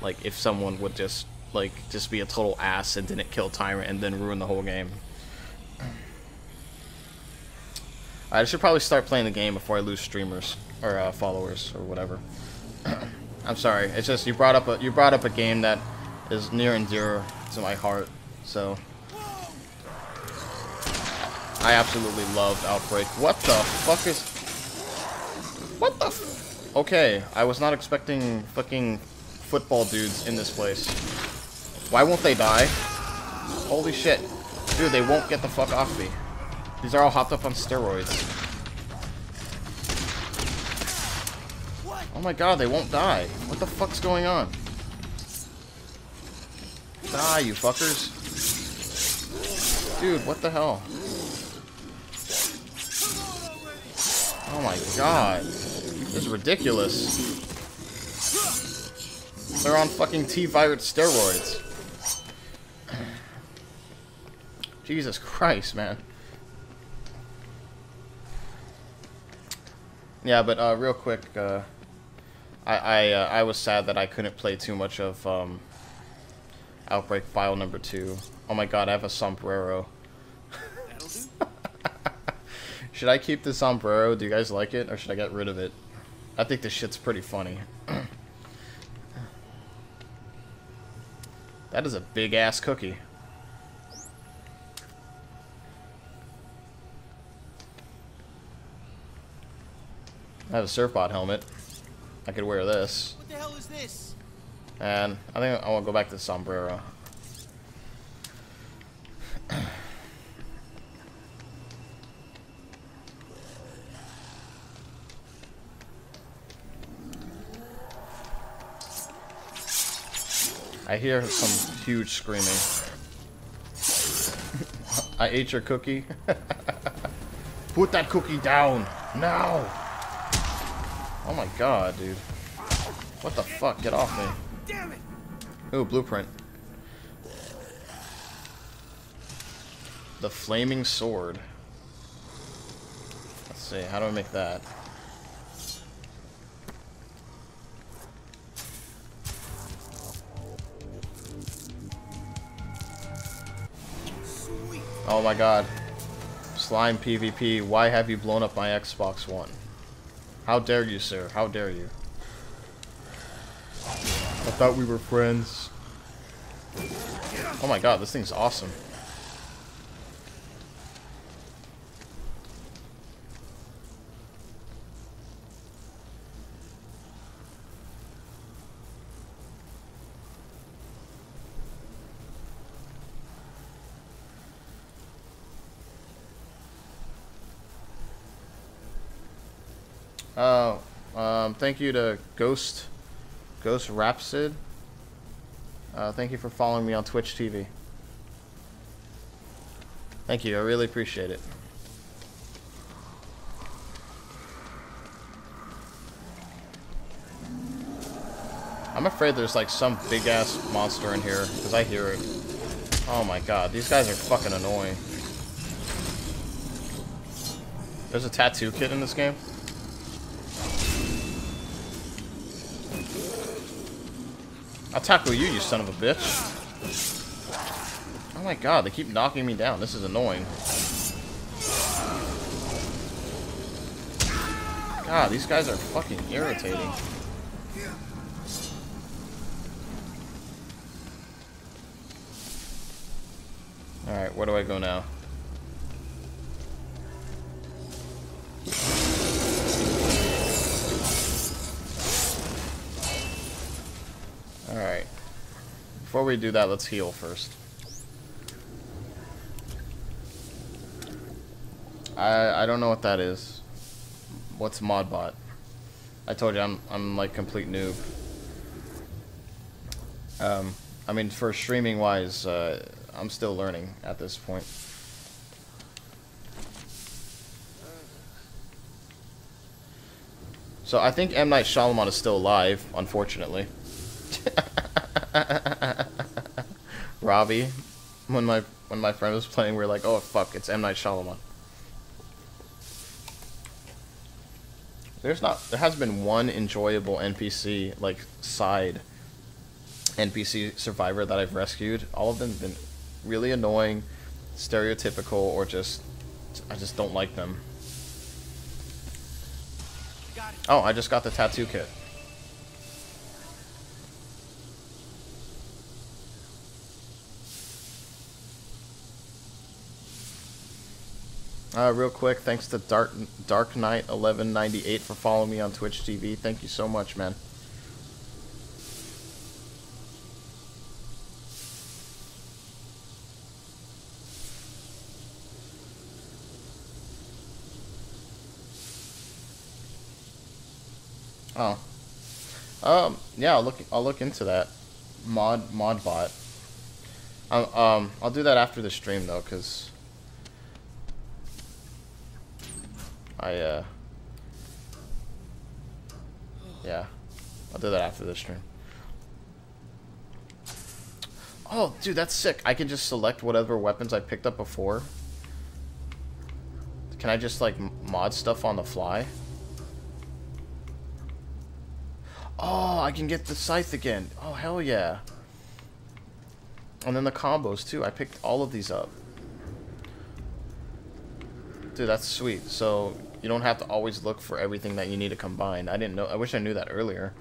like if someone would just like just be a total ass and didn't kill Tyrant and then ruin the whole game. I should probably start playing the game before I lose streamers or uh, followers or whatever. I'm sorry. It's just you brought up a you brought up a game that is near and dear to my heart. So I absolutely loved Outbreak. What the fuck is What the Okay, I was not expecting fucking football dudes in this place. Why won't they die? Holy shit. Dude, they won't get the fuck off me. These are all hopped up on steroids. Oh my god, they won't die. What the fuck's going on? Die, you fuckers. Dude, what the hell? Oh my god. This is ridiculous. They're on fucking T-Virus steroids. Jesus Christ, man. Yeah, but uh, real quick, uh, I I, uh, I was sad that I couldn't play too much of um, Outbreak File Number Two. Oh my God, I have a sombrero. should I keep the sombrero? Do you guys like it, or should I get rid of it? I think this shit's pretty funny. that is a big ass cookie. I have a surfbot helmet. I could wear this. What the hell is this? And I think I want to go back to sombrero. I hear some huge screaming. I ate your cookie. Put that cookie down now. Oh my god, dude. What the fuck? Get off me. Damn it! Ooh, blueprint. The flaming sword. Let's see, how do I make that? Oh my god. Slime PvP, why have you blown up my Xbox One? How dare you, sir? How dare you? I thought we were friends. Oh my god, this thing's awesome. Oh, um, thank you to Ghost, Ghost Rhapsod. Uh, thank you for following me on Twitch TV. Thank you, I really appreciate it. I'm afraid there's like some big ass monster in here because I hear it. Oh my god, these guys are fucking annoying. There's a tattoo kid in this game. I'll tackle you, you son of a bitch. Oh my god, they keep knocking me down. This is annoying. God, these guys are fucking irritating. Alright, where do I go now? Alright. Before we do that, let's heal first. I I don't know what that is. What's Modbot? I told you I'm I'm like complete noob. Um, I mean for streaming wise, uh, I'm still learning at this point. So I think M Night Shyamalan is still alive, unfortunately. Robbie, when my when my friend was playing, we were like, "Oh fuck, it's M Night Shyamalan." There's not. There has been one enjoyable NPC like side NPC survivor that I've rescued, all of them have been really annoying, stereotypical, or just I just don't like them. Oh, I just got the tattoo kit. Uh, real quick, thanks to Dark Dark Knight 1198 for following me on Twitch TV. Thank you so much, man. Oh. Um. Yeah. I'll look. I'll look into that. Mod. Mod bot. Um. um I'll do that after the stream though, cause I, uh... Yeah. I'll do that after this stream. Oh, dude, that's sick. I can just select whatever weapons I picked up before. Can I just, like, mod stuff on the fly? Oh, I can get the scythe again. Oh, hell yeah. And then the combos, too. I picked all of these up. Dude, that's sweet. So, you don't have to always look for everything that you need to combine. I didn't know. I wish I knew that earlier.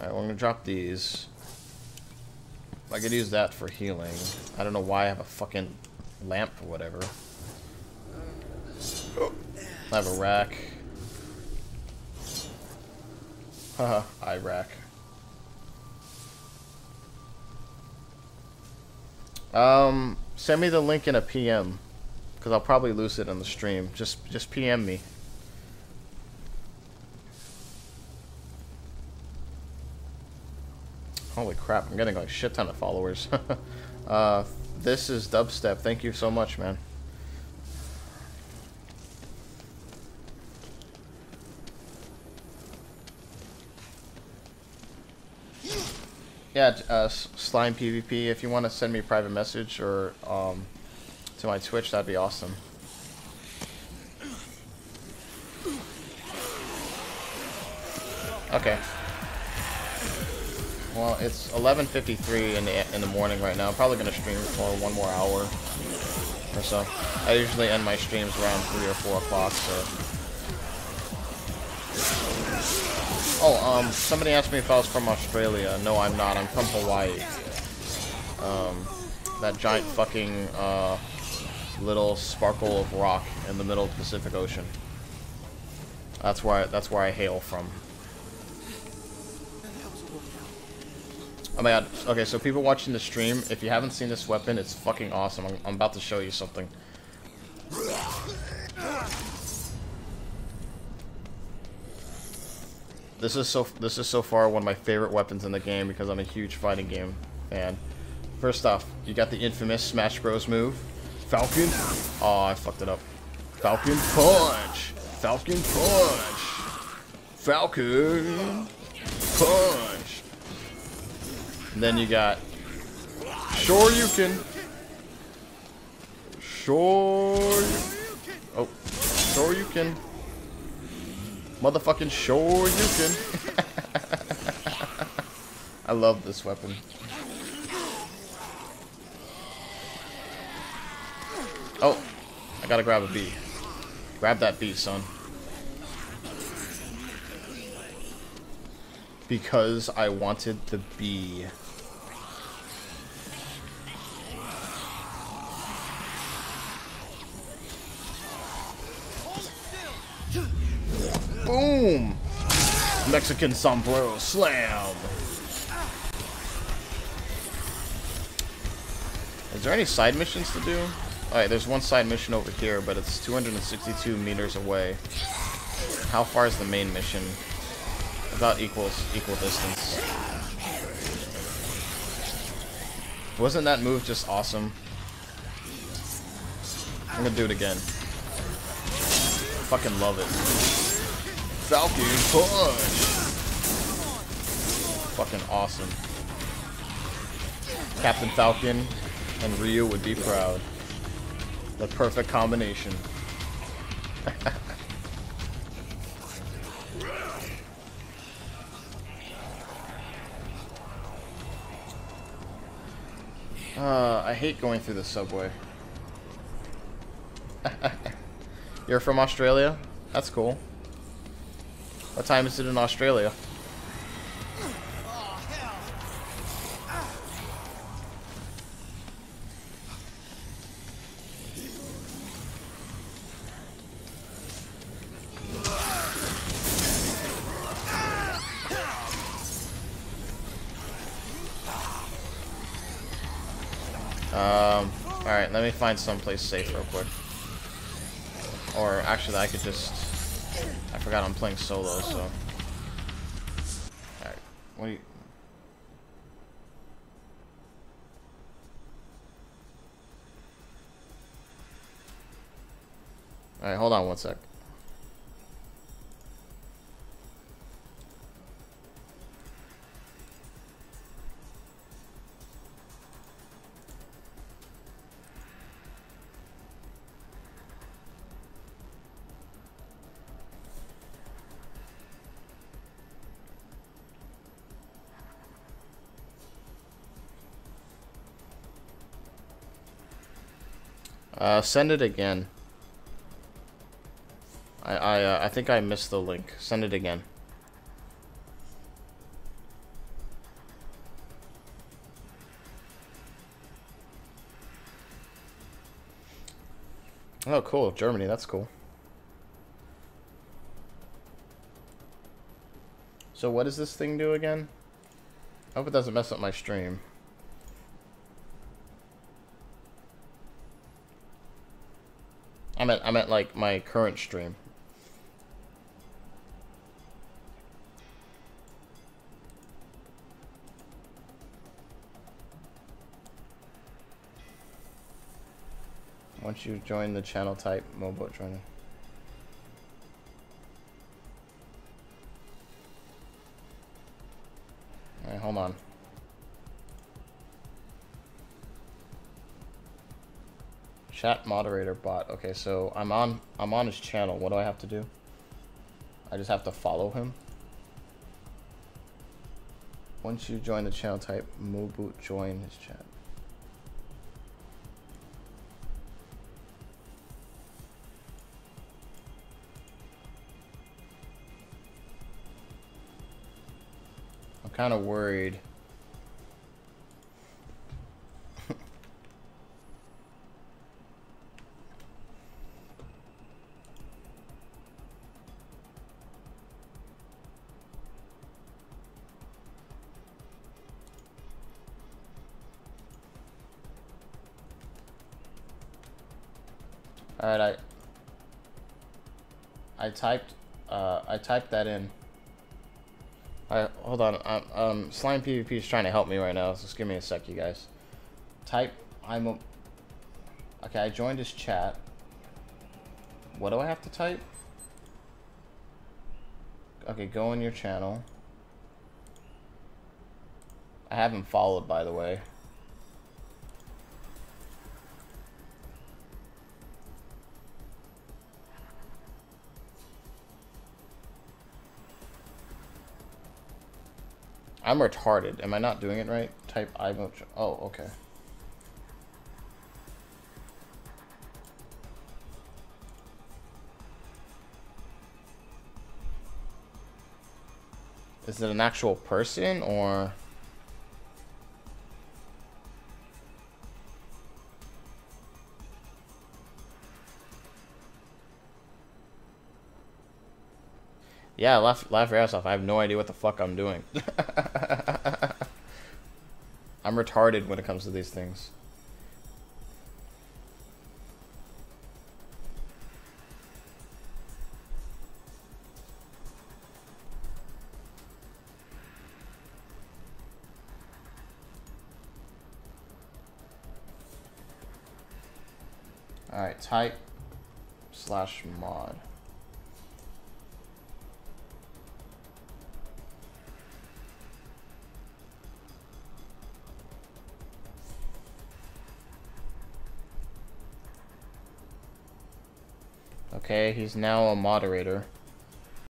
Alright, we're gonna drop these. I could use that for healing. I don't know why I have a fucking lamp or whatever. I have a rack. Haha, eye rack. Um, send me the link in a PM, because I'll probably lose it on the stream. Just, just PM me. Holy crap, I'm getting like a shit ton of followers. uh, this is Dubstep. Thank you so much, man. Yeah, uh, Slime PvP, if you want to send me a private message or um, to my Twitch, that'd be awesome. Okay. Well, it's 11:53 in the in the morning right now. I'm probably gonna stream for one more hour or so. I usually end my streams around three or four o'clock, so Oh, um, somebody asked me if I was from Australia. No, I'm not. I'm from Hawaii. Um, that giant fucking, uh, little sparkle of rock in the middle of the Pacific Ocean. That's where I, that's where I hail from. Oh my god. Okay, so people watching the stream, if you haven't seen this weapon, it's fucking awesome. I'm, I'm about to show you something. This is so this is so far one of my favorite weapons in the game because I'm a huge fighting game fan. First off, you got the infamous Smash Bros move, Falcon. Oh, I fucked it up. Falcon Punch. Falcon Punch. Falcon Punch. And then you got Sure you can. Sure. Oh, sure you can. Motherfucking sure you can. I love this weapon. Oh, I gotta grab a bee. Grab that bee, son. Because I wanted the bee. Mexican sombrero slam. Is there any side missions to do? Alright, there's one side mission over here, but it's 262 meters away. How far is the main mission? About equals equal distance. Wasn't that move just awesome? I'm gonna do it again. Fucking love it. Falcon Punch. Fucking awesome. Captain Falcon and Ryu would be proud. The perfect combination. uh, I hate going through the subway. You're from Australia? That's cool. What time is it in Australia? Um, alright, let me find someplace safe real quick. Or actually, I could just... I forgot I'm playing solo, so... Oh. Alright, what do you... Alright, hold on one sec. Uh, send it again. I I uh, I think I missed the link. Send it again. Oh, cool. Germany, that's cool. So what does this thing do again? I hope it doesn't mess up my stream. Meant I meant like my current stream. Once you join the channel type mobile joining. Alright, hold on. Chat moderator bot. Okay, so I'm on I'm on his channel. What do I have to do? I just have to follow him. Once you join the channel, type Moboot join his chat. I'm kind of worried. Alright, I I typed uh I typed that in. Alright, hold on. Um, um Slime PvP is trying to help me right now, so just give me a sec, you guys. Type I'm a Okay, I joined his chat. What do I have to type? Okay, go in your channel. I haven't followed, by the way. I'm retarded. Am I not doing it right? Type I Oh, okay. Is it an actual person or... Yeah, laugh, laugh your ass off. I have no idea what the fuck I'm doing. I'm retarded when it comes to these things. Alright, type slash mod. Okay, he's now a moderator.